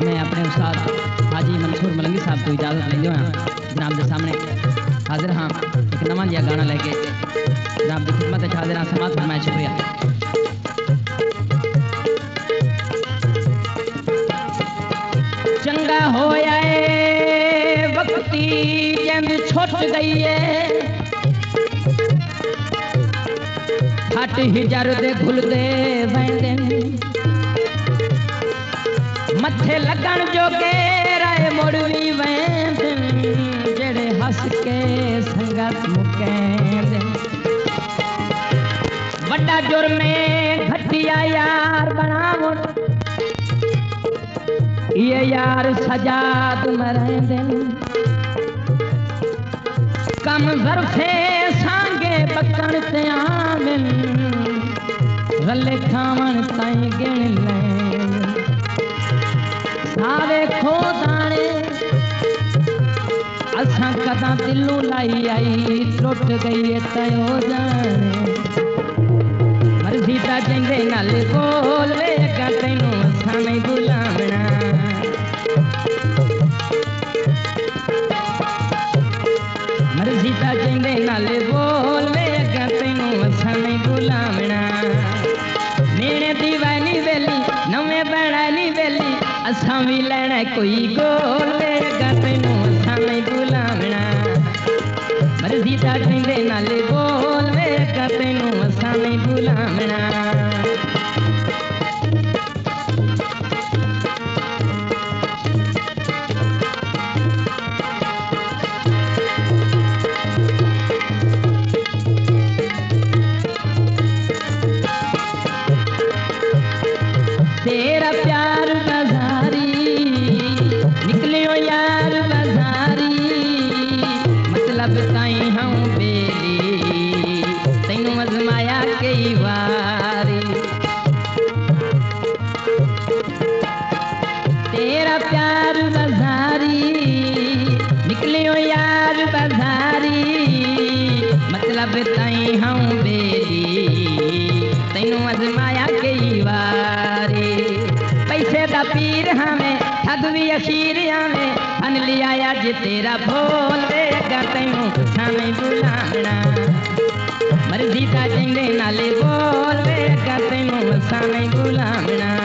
मैं अपने उस्ताद हाजी मंसूर मलंगी साहब को इजाज़त लेंदे होया जनाब के सामने हाजिर हाँ एक नवा जिहा गाना लेके जनाब की खिदमत हाजिर हाँ समात फरमाए शुक्रिया। चंगा होया वक्ती जंद छुट गई है हट हिजर दे घुलदे वेंदे। मथे लगण जोगे राए मुड़वी वेंदे जेड़े हंस के संगत मुकेंदे वड्डा जुर्मे घटिया यार बनावो ये यार सजा तुम रहंदे कम ज़रफ़े सांगे बकण ते आवन रले खावण ताईं गिण लैन कदां दिलू लाई आई टुट गई तयो जाने। मर्ज़ी ता जंदे नाल बोल वे अॻां तैनूं असां नहीं बुलावणा मर्ज़ी ता चंदे नाले बोल वे अग्गा तैनू असां नहीं बुलावना मेरे दीवानी वेली, नवे बनानी वेली, असां भी लेना कोई गोल असां बाजारी मतलब ताई हूँ बेली तैनू अजमाया कई बारी पैसे दा पीर हमें अखीर हमें, अन लिया अज तेरा बोल दे अगर तैनू हमें बुलाना। मर्ज़ी का चंदे नाले बोल अगर तैनू हमें बुलाना।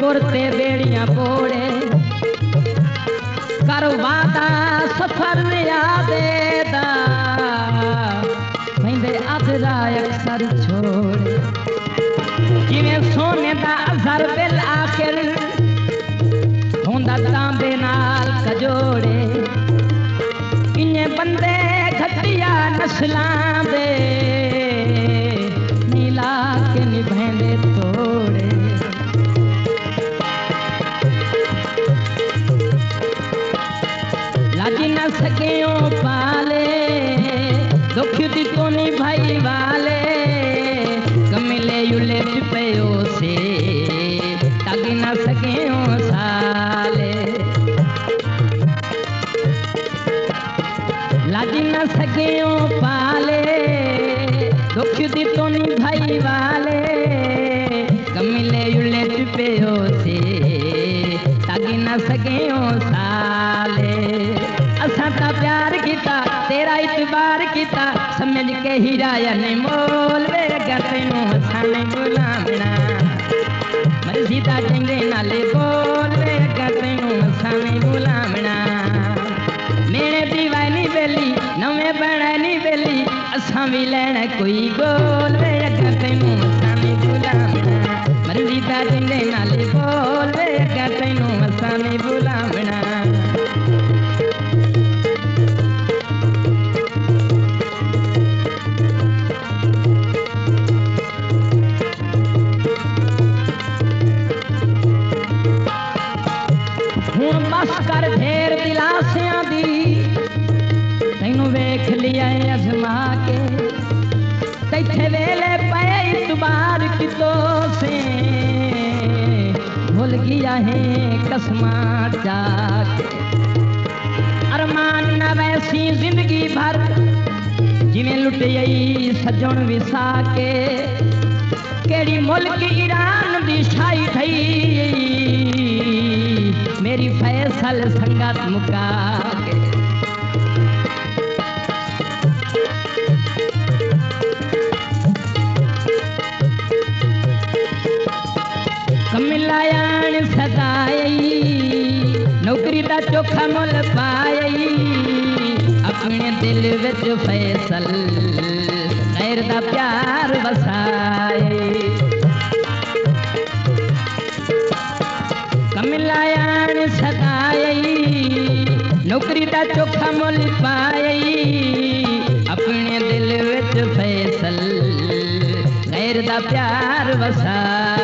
कुर्ते बेड़िया पोड़े करवादा सफ़र यादेदा मैंदे अजरा अक्सर छोड़े। जिमें सोने का असर बिल आखिर, होंदा तांबे नाल कजोड़े। इन्हें बंदे घटिया नस्लां दे। सके साले। असा ता प्यार किता, तेरा इतबार किता, समझ के हीराया ने मोल वे मर्ज़ी चंगे नाले बोल। वे गतनो साने बुलावना मेरे दीवानी बेली, नवे बनानी बेली, असा भी लेना कोई गोल ਤੈਨੂੰ खोल है कसमा जाके अरमान न वैसी ज़िंदगी भर, जिन्हें लुट गई सजन विसा के केड़ी मुल्क ईरान दी छाई थई मेरी फैसल संगत मुका। सीता चोखा मुल पाई अपने दिल बिच फैसल, खैर दा प्यार बसाए कमलायान सताई नौकरी दा चोखा मुल पाई अपने दिल विच फैसल, खैर दा प्यार बसाए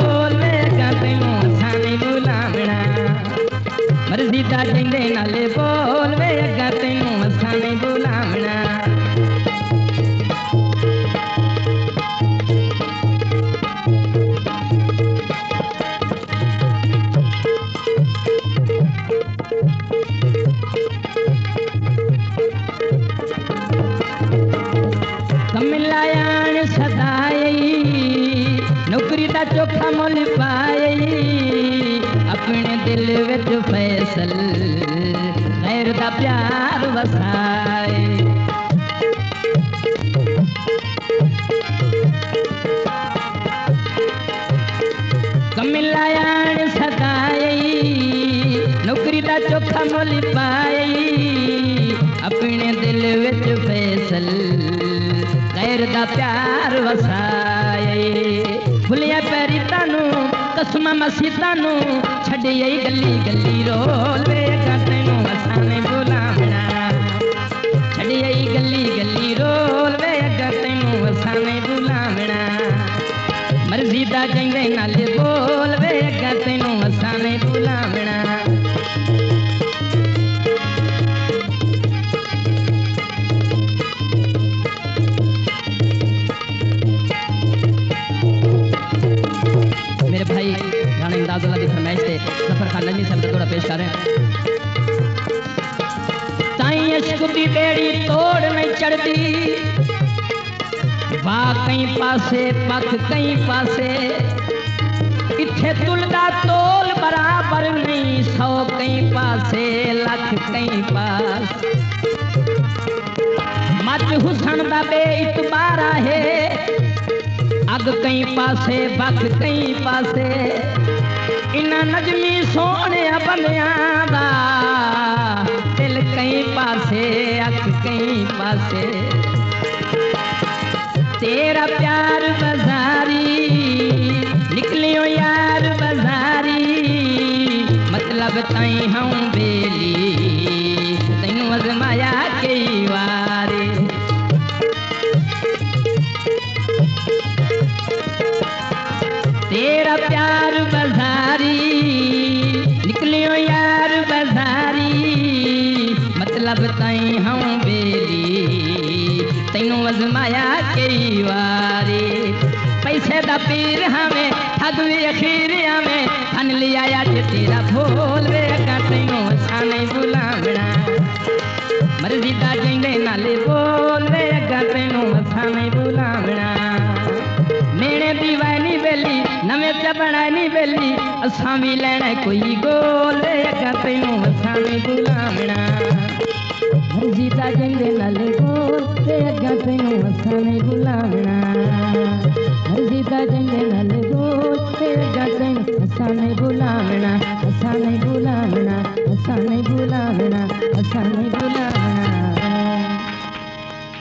ਮਰਜ਼ੀ ਦਾ ਜਿੰਦੇ ਨਾਲੇ ਬੋਲ ਵੇ ਅੱਗਾ ਤੈਨੂੰ ਅਸਾਂ ਨਹੀਂ ਬੁਲਾਵਣਾ ਕਮਲਾਇਣ ਸਦਾਈ ਨੌਕਰੀ ਦਾ ਚੋਖਾ ਮੁੱਲ ਪਾਈ ਆਪਣੇ ਦਿਲ ਵਿੱਚ ਫੈਸਲ ਗੈਰ ਦਾ ਪਿਆਰ ਵਸਾਏ ਕਮਲਾਇਣ ਸਦਾਈ ਨੌਕਰੀ ਦਾ ਚੋਖਾ ਮੁੱਲ ਪਾਈ ਆਪਣੇ ਦਿਲ ਵਿੱਚ ਫੈਸਲ ਗੈਰ ਦਾ ਪਿਆਰ ਵਸਾਏ थम मसीतानू छड़े गली गली रोले वे करते सफ़र खान साहब का थोड़ा पेश कर ताई बेड़ी तोड़ नहीं वाह पासे पासे। तुलदा तोल बराबर नहीं, सौ पासे पास। हुसन दा बे इतबारा है। अग कई पासे, बख कई पासे। इन्ना नजमी सोने बंदियाँ दा। दिल कई पासे अख कई पासे। तेरा सुई खीरिया में। अन लिया या तेरा भोल रे काटियो छाने अच्छा बुलावना मर्ज़ी दा जिंदे नाले बोल रे काटियो छाने अच्छा दीवानी बेली, नवे बेली, असा भी कोई गोल रे काटियो छाने मर्ज़ी दा नाले बोल रे छाने अच्छा मर्ज़ी दा असा नहीं बुलावना असा नहीं बुलावना असा नहीं बुलावना असा नहीं बुलावना